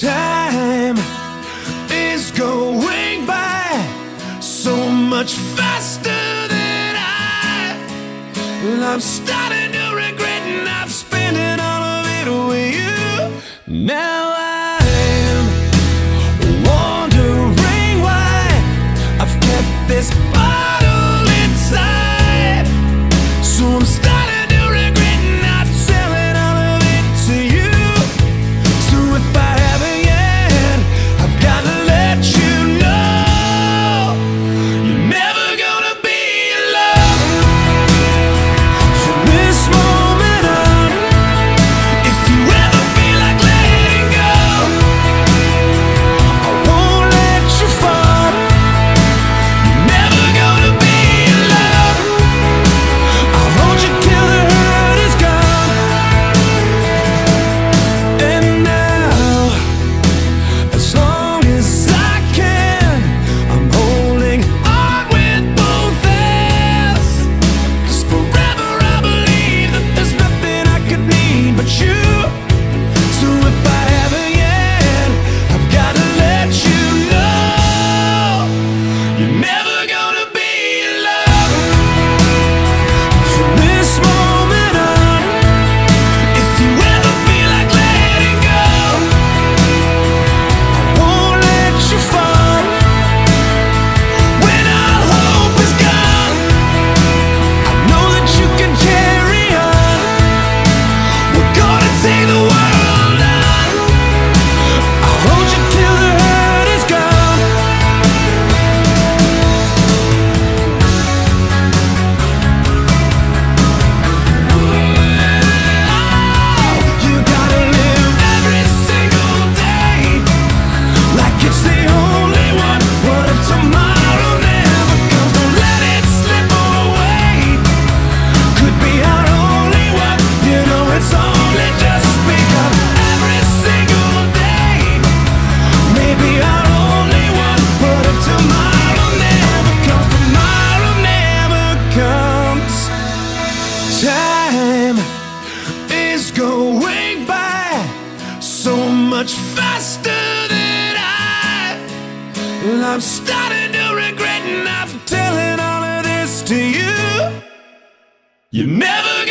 Time is going by so much faster than I. Well, I'm starting to regret and I've spent all of it with you now. comes. Time is going by so much faster than I. I'm starting to regret not telling all of this to you. You never.